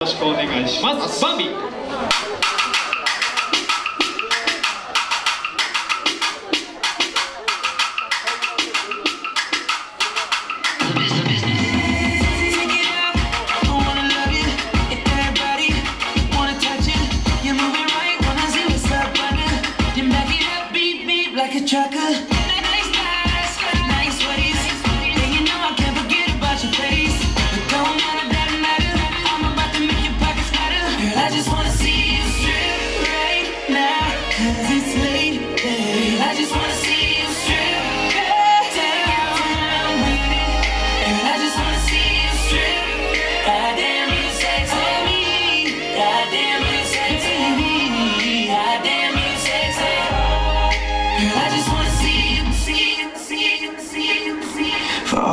ろしくお願いしますバンビI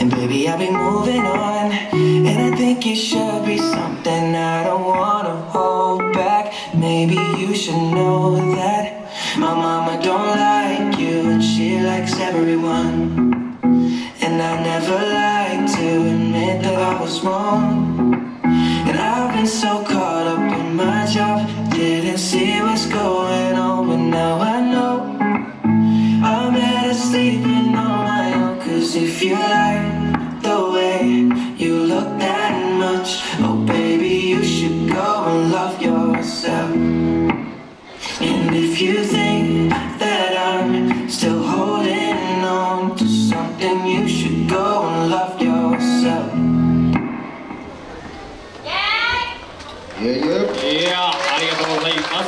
And baby I've been moving on. And I think it should be something I don't wanna hold back. Maybe you should know that My mama don't like you And she likes everyone. And I never like to admit that I was wrong. And I've been so caught up in my job Didn't see what's going on But now I know. I'm better sleeping on my own Cause if you like love yourself And if you think that I'm still holding on to something You should go and love yourself Yeah, yeah. いやありがとうございます